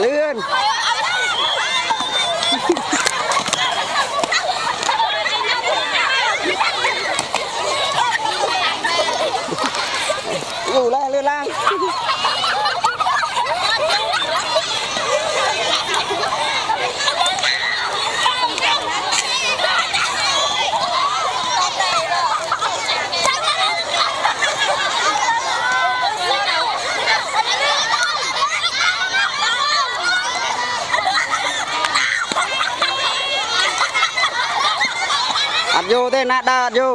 เลื่อนอยู่แล้วเลื่อนล่าง អត់យូទេណាដើរអត់យូ